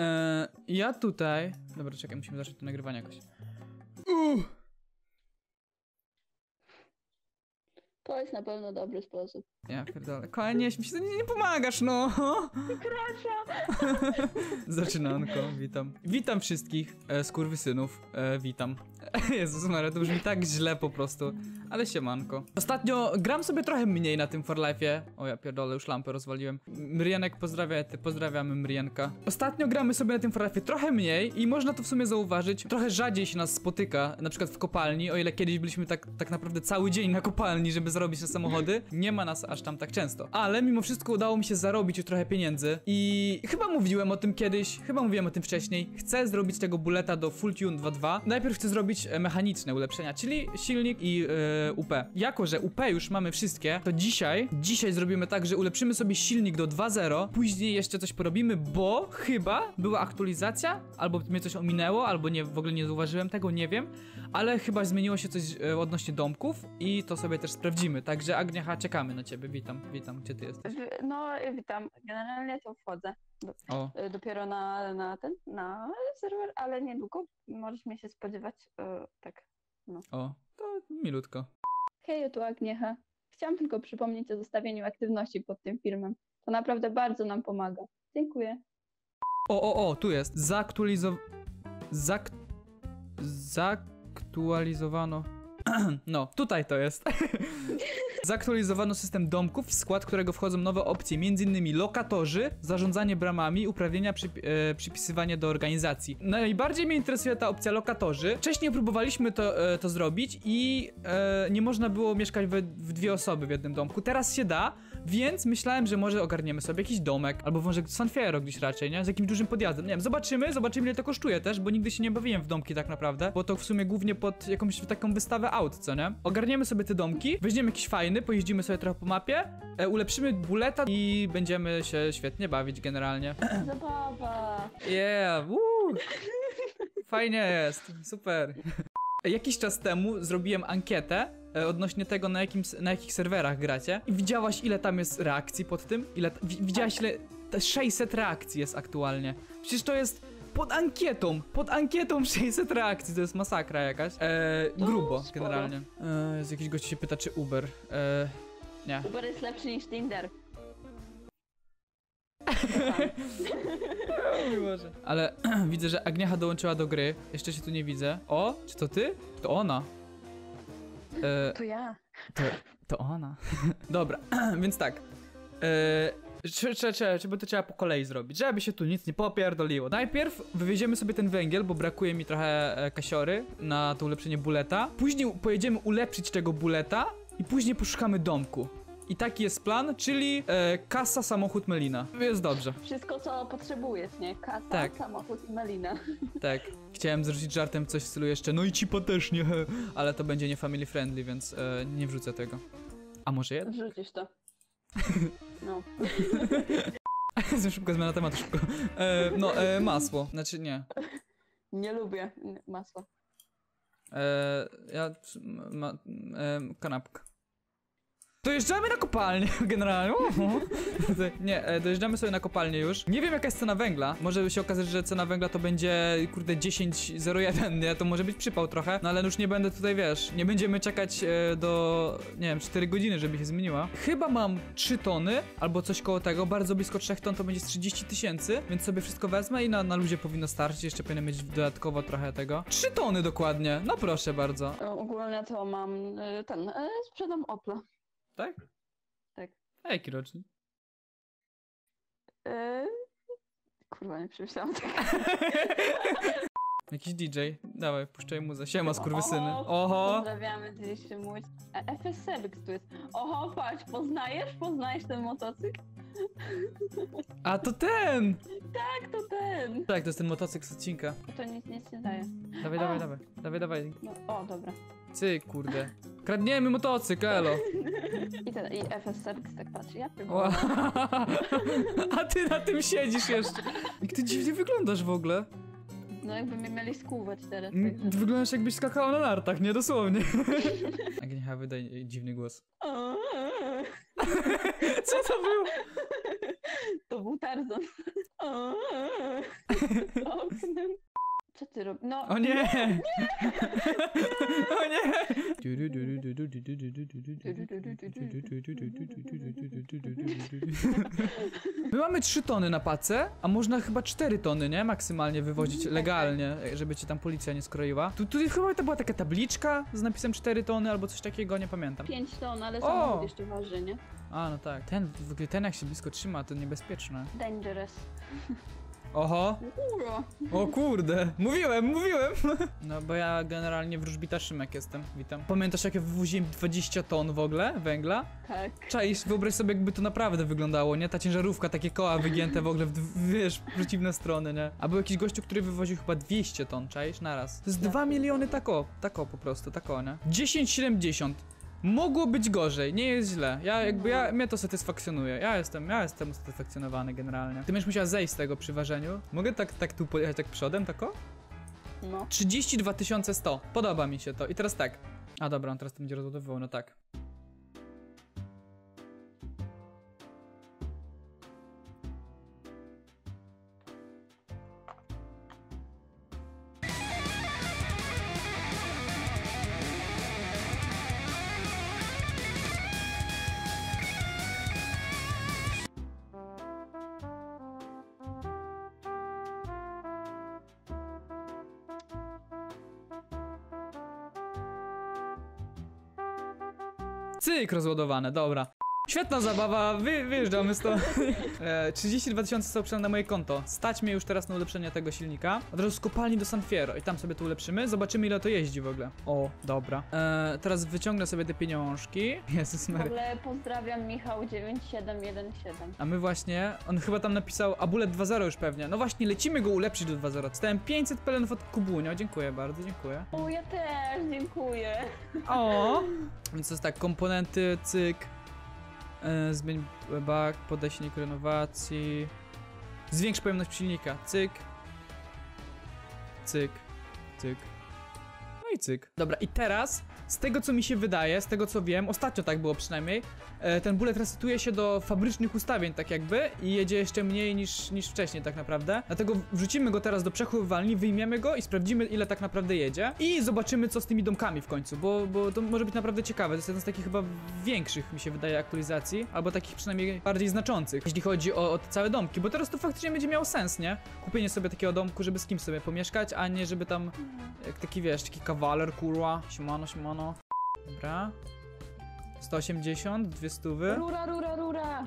E, ja tutaj... Dobra, czekaj, musimy zacząć to nagrywanie jakoś. Uff. To jest na pewno dobry sposób. Ja pierdolę. Kochanie, nie, mi się nie, nie pomagasz, no. Przepraszam. Zaczynanko, witam. Witam wszystkich, e, skurwysynów, e, witam. Jezus Maria, to brzmi tak źle po prostu, ale siemanko. Ostatnio gram sobie trochę mniej na tym For Life'ie. O ja pierdolę, już lampę rozwaliłem. Mrianek pozdrawia, ty pozdrawiamy Mrianka. Ostatnio gramy sobie na tym For Life'ie trochę mniej i można to w sumie zauważyć. Trochę rzadziej się nas spotyka, na przykład w kopalni, o ile kiedyś byliśmy tak, tak naprawdę cały dzień na kopalni, żeby zarobić te samochody. Nie ma nas aż tam tak często. Ale mimo wszystko udało mi się zarobić już trochę pieniędzy i chyba mówiłem o tym kiedyś, chyba mówiłem o tym wcześniej. Chcę zrobić tego buleta do Full Tune 2.2. Najpierw chcę zrobić e, mechaniczne ulepszenia, czyli silnik i e, UP. Jako, że UP już mamy wszystkie, to dzisiaj, dzisiaj zrobimy tak, że ulepszymy sobie silnik do 2.0, później jeszcze coś porobimy, bo chyba była aktualizacja, albo mnie coś ominęło, albo nie, w ogóle nie zauważyłem tego, nie wiem, ale chyba zmieniło się coś e, odnośnie domków i to sobie też sprawdzimy. Także Agniacha, czekamy na ciebie. Witam, witam, gdzie ty jesteś? No, witam. Generalnie to wchodzę. Do, y, dopiero na, na ten, na serwer, ale niedługo możesz mnie się spodziewać. y, tak. O, to milutko. Hej, tu Agniecha. Chciałam tylko przypomnieć o zostawieniu aktywności pod tym filmem. To naprawdę bardzo nam pomaga. Dziękuję. O, o, o, tu jest. Zaktualizo... Zak... Zaktualizowano... No, tutaj to jest. Zaktualizowano system domków, w skład którego wchodzą nowe opcje, m.in. lokatorzy, zarządzanie bramami, uprawnienia, przyp e, przypisywanie do organizacji. Najbardziej mnie interesuje ta opcja lokatorzy. Wcześniej próbowaliśmy to, e, to zrobić i e, nie można było mieszkać we, w dwie osoby w jednym domku. Teraz się da, więc myślałem, że może ogarniemy sobie jakiś domek, albo może San Fierro gdzieś raczej, nie? Z jakimś dużym podjazdem. Nie wiem, zobaczymy, zobaczymy ile to kosztuje też, bo nigdy się nie bawiłem w domki tak naprawdę, bo to w sumie głównie pod jakąś taką wystawę aut, co nie? Ogarniemy sobie te domki, weźmiemy jakiś fajny, pojeździmy sobie trochę po mapie, e, ulepszymy buleta i będziemy się świetnie bawić generalnie. Zabawa. Yeah, woo! Fajnie jest, super. Jakiś czas temu zrobiłem ankietę e, odnośnie tego, na, jakim, na jakich serwerach gracie. I widziałaś, ile tam jest reakcji pod tym? Ile, wi- widziałaś, ile... te 600 reakcji jest aktualnie. Przecież to jest pod ankietą, pod ankietą 600 reakcji, to jest masakra jakaś. E, To grubo, sporo. generalnie. E, z jakiś gość się pyta, czy Uber. E, nie. Uber jest lepszy niż Tinder. Boże. Ale widzę, że Agniecha dołączyła do gry. Jeszcze się tu nie widzę. O, czy to ty? To ona. E, To ja. to, to ona. Dobra, więc tak. E, czy, czy, czy, czy by to trzeba po kolei zrobić, żeby się tu nic nie popierdoliło. Najpierw wywieziemy sobie ten węgiel, bo brakuje mi trochę e, kasiory na to ulepszenie buleta. Później pojedziemy ulepszyć tego buleta i później poszukamy domku. I taki jest plan, czyli e, kasa, samochód, melina. Jest dobrze. Wszystko, co potrzebujesz, nie? Kasa, Tak. samochód i melina. Tak. Chciałem zrzucić żartem coś w stylu jeszcze, no i cipa też nie, ale to będzie nie family friendly, więc e, nie wrzucę tego. A może jeden? Wrzucisz to. No. Za szybko zmiana tematu, szybko. E, no, e, masło, znaczy nie. Nie lubię masła. E, ja, ma, e, kanapka. Dojeżdżamy na kopalnię, generalnie. Nie, e, dojeżdżamy sobie na kopalnię już. Nie wiem jaka jest cena węgla. Może się okazać, że cena węgla to będzie, kurde, 10.01, nie? To może być przypał trochę. No ale już nie będę tutaj, wiesz, nie będziemy czekać e, do, nie wiem, 4 godziny, żeby się zmieniła. Chyba mam 3 tony, albo coś koło tego. Bardzo blisko 3 ton to będzie z 30 tysięcy, więc sobie wszystko wezmę i na, na luzie powinno starczyć. Jeszcze powinien mieć dodatkowo trochę tego. 3 tony dokładnie. No proszę bardzo. E, Ogólnie to mam ten, sprzedam Opla. Tak? Tak. A jaki rocznik? E, Kurwa, nie przemyślałam tego. Jakiś DJ. Dawaj, puszczaj muzę. Siema, skurwysyny. Oho! Pozdrawiamy dzisiejszy mój. E, FS Sebix tu jest. Oho, patrz, poznajesz? Poznajesz ten motocykl? A to ten! Tak, to ten. Tak, to jest ten motocykl z odcinka. To nic, nic nie daje. Dawaj, A. dawaj, dawaj. Dawaj, dawaj. No, o, dobra. Cyk, kurde. Kradniemy motocykl, elo. I ten, i FS Sebix tak patrzy. Ja Ła. A ty na tym siedzisz jeszcze. Jak ty dziwnie wyglądasz w ogóle. No jakby mnie mieli skúwać teraz. Także... Wyglądasz jakbyś skakała na nartach, nie? Dosłownie. Agniecha, wydaj dziwny głos. Co to było? To był Tarzan. Za oknem. Co ty robisz? No, O nie! O nie! My mamy 3 tony na pace, a można chyba 4 tony, nie? Maksymalnie wywozić Mhm, tak, legalnie, żeby ci tam policja nie skroiła. Tu, tu chyba to była taka tabliczka z napisem 4 tony albo coś takiego, nie pamiętam. 5 ton, ale samochód jeszcze waży, nie? A, no tak. Ten, w ogóle ten jak się blisko trzyma, to niebezpieczne. Dangerous. Oho, Uro. o kurde, mówiłem, mówiłem. No bo ja generalnie wróżbita Szymek jestem, witam. Pamiętasz jak ja wywoziłem 20 ton w ogóle węgla? Tak. Czaisz, wyobraź sobie jakby to naprawdę wyglądało, nie? Ta ciężarówka, takie koła wygięte w ogóle w, wiesz, w przeciwne strony, nie? A był jakiś gościu, który wywoził chyba 200 ton, czaisz? Naraz. To jest Ja 2 miliony tako, tako po prostu, tako, nie? 10,70. Mogło być gorzej, nie jest źle. Ja jakby, ja, mnie to satysfakcjonuje. Ja jestem, ja jestem usatysfakcjonowany generalnie. Ty będziesz musiała zejść z tego przy ważeniu. Mogę tak, tak tu pojechać tak przodem, tako? No. 32 100. Podoba mi się to. I teraz tak. A dobra, on teraz to będzie rozładowywał, no tak. Cyk, rozładowane, dobra. Świetna zabawa, wy, wyjeżdżamy stąd. E, 32 tysiące są przynajmniej na moje konto. Stać mnie już teraz na ulepszenie tego silnika. Od razu z kopalni do San Fierro i tam sobie to ulepszymy. Zobaczymy ile to jeździ w ogóle. O, dobra. E, teraz wyciągnę sobie te pieniążki. Jezus W Mary. ogóle pozdrawiam Michał 9717. A my właśnie, on chyba tam napisał, a bullet 2.0 już pewnie. No właśnie, lecimy go ulepszyć do 2.0. Dostałem 500 pelenów od Kubunio, dziękuję bardzo, dziękuję. O, ja też, dziękuję. O! Więc to jest tak, komponenty, cyk. E, zmień bak, podaj silnik renowacji. Zwiększ pojemność silnika, cyk. Cyk, cyk. I cyk. Dobra, i teraz, z tego co mi się wydaje, z tego co wiem, ostatnio tak było przynajmniej, e, ten bullet resetuje się do fabrycznych ustawień, tak jakby, i jedzie jeszcze mniej niż, niż wcześniej, tak naprawdę. Dlatego wrzucimy go teraz do przechowywalni, wyjmiemy go i sprawdzimy, ile tak naprawdę jedzie. I zobaczymy, co z tymi domkami w końcu, bo, bo to może być naprawdę ciekawe. To jest jeden z takich chyba większych, mi się wydaje, aktualizacji, albo takich przynajmniej bardziej znaczących, jeśli chodzi o, o te całe domki, bo teraz to faktycznie będzie miało sens, nie? Kupienie sobie takiego domku, żeby z kim sobie pomieszkać, a nie żeby tam jak taki wiesz, taki kawaler, kurwa, siemano, siemano. Dobra. 180, 200, Rura, rura, rura.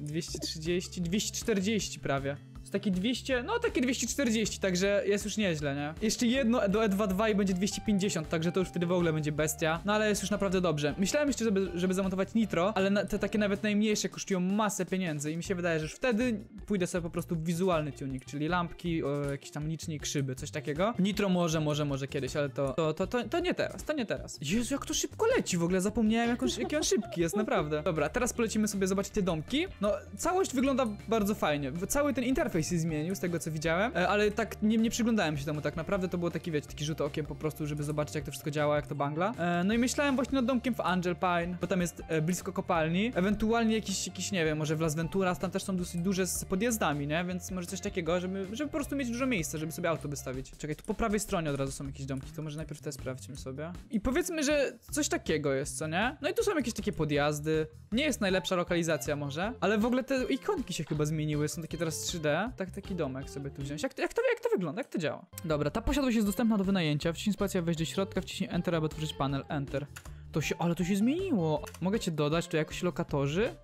230, 240 prawie. To takie 200, no takie 240, także jest już nieźle, nie? Jeszcze jedno do E22 i będzie 250, także to już wtedy w ogóle będzie bestia. No ale jest już naprawdę dobrze. Myślałem jeszcze, żeby, żeby zamontować nitro, ale na, te takie nawet najmniejsze kosztują masę pieniędzy i mi się wydaje, że już wtedy pójdę sobie po prostu w wizualny tuning, czyli lampki, o, jakiś tam licznik, szyby, coś takiego. Nitro może, może, może kiedyś, ale to, to, to, to, to nie teraz, to nie teraz. Jezu, jak to szybko leci, w ogóle zapomniałem, jak on, jaki on szybki jest, naprawdę. Dobra, teraz polecimy sobie zobaczyć te domki. No, całość wygląda bardzo fajnie. Cały ten interfejs się zmienił, z tego co widziałem, e, ale tak nie, nie przyglądałem się temu tak naprawdę, to było taki, wiecie, taki rzut okiem po prostu, żeby zobaczyć jak to wszystko działa, jak to bangla. E, No i myślałem właśnie nad domkiem w Angel Pine, bo tam jest e, blisko kopalni, ewentualnie jakiś, jakiś, nie wiem, może w Las Venturas, tam też są dosyć duże z podjazdami, nie? Więc może coś takiego, żeby, żeby po prostu mieć dużo miejsca, żeby sobie auto wystawić. Czekaj, tu po prawej stronie od razu są jakieś domki, to może najpierw te sprawdźmy sobie. I powiedzmy, że coś takiego jest, co nie? No i tu są jakieś takie podjazdy. Nie jest najlepsza lokalizacja może, ale w ogóle te ikonki się chyba zmieniły, są takie teraz 3D. Tak, taki domek sobie tu wziąć. Jak to, jak to, jak to wygląda? Jak to działa? Dobra, ta posiadłość jest dostępna do wynajęcia. Wciśnij spację, wejść do środka, wciśnij Enter, aby otworzyć panel. Enter. To się, ale to się zmieniło. Mogę cię dodać tu jakoś lokatorzy?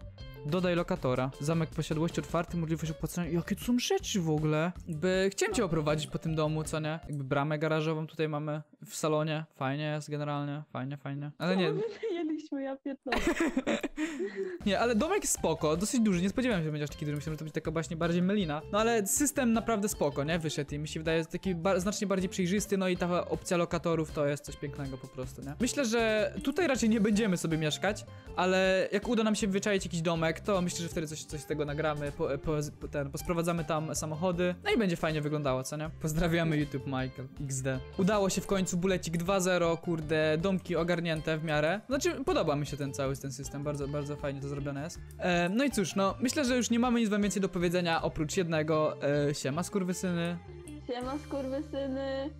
Dodaj lokatora. Zamek posiadłości otwarty, możliwość opłacenia. Jakie tu są rzeczy w ogóle? Jakby chciałem cię oprowadzić po tym domu, co nie? Jakby bramę garażową tutaj mamy w salonie. Fajnie jest generalnie. Fajnie, fajnie. Ale nie, Jedliśmy, ja pierdolę. nie, ale domek jest spoko, dosyć duży, nie spodziewałem się, że będzie aż taki duży, myślałem, że to będzie taka właśnie bardziej melina. No ale system naprawdę spoko, nie? Wyszedł i mi się wydaje, jest taki ba znacznie bardziej przejrzysty, no i ta opcja lokatorów to jest coś pięknego po prostu, nie? Myślę, że tutaj raczej nie będziemy sobie mieszkać, ale jak uda nam się wyczaić jakiś domek, to myślę, że wtedy coś, coś z tego nagramy, po, po, ten, posprowadzamy tam samochody, no i będzie fajnie wyglądało, co nie? Pozdrawiamy YouTube Michael XD. Udało się w końcu, bulecik 2.0, kurde, domki ogarnięte w miarę. Znaczy, podoba mi się ten cały ten system, bardzo, bardzo fajnie to zrobione jest. E, no i cóż, no myślę, że już nie mamy nic wam więcej do powiedzenia oprócz jednego. E, siema skurwysyny. Siema skurwysyny.